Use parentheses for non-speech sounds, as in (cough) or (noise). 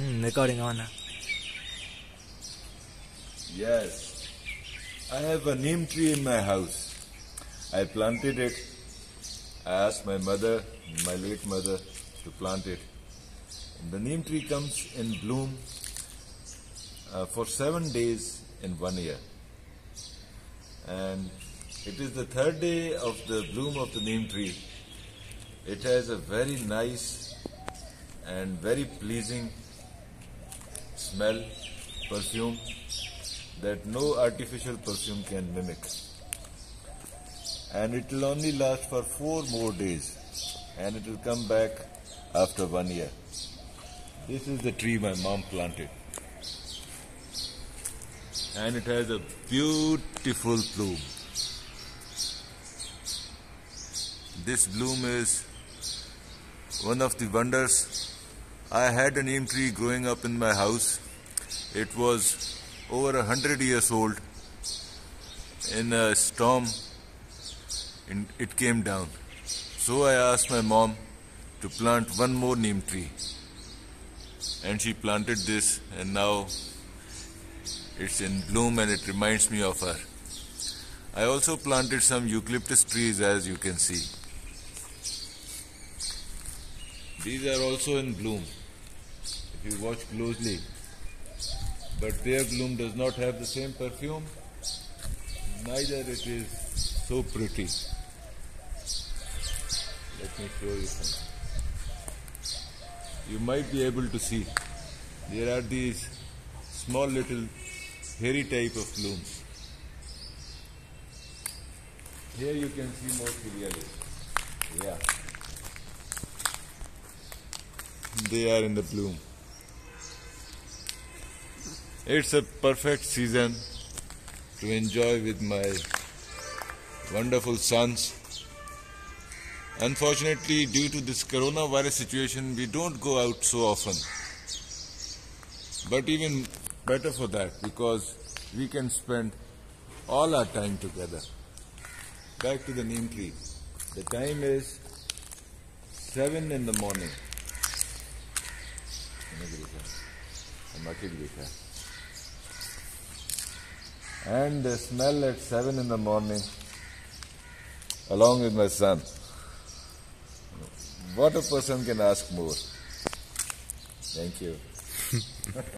Hmm, recording on. Yes. I have a neem tree in my house. I planted it. I asked my mother, my late mother, to plant it. And the neem tree comes in bloom uh, for seven days in one year. And it is the third day of the bloom of the neem tree. It has a very nice and very pleasing smell, perfume that no artificial perfume can mimic. And it will only last for four more days and it will come back after one year. This is the tree my mom planted. And it has a beautiful bloom. This bloom is one of the wonders. I had a neem tree growing up in my house. It was over a hundred years old. In a storm, it came down. So I asked my mom to plant one more neem tree. And she planted this, and now it's in bloom and it reminds me of her. I also planted some eucalyptus trees, as you can see. These are also in bloom, if you watch closely but their bloom does not have the same perfume, neither it is so pretty. Let me show you. You might be able to see there are these small little hairy type of blooms. Here you can see more clearly. They are in the bloom. It's a perfect season to enjoy with my wonderful sons. Unfortunately, due to this coronavirus situation, we don't go out so often. But even better for that because we can spend all our time together. Back to the neem tree. The time is 7 in the morning. And the smell at 7 in the morning along with my son. What a person can ask more. Thank you. (laughs)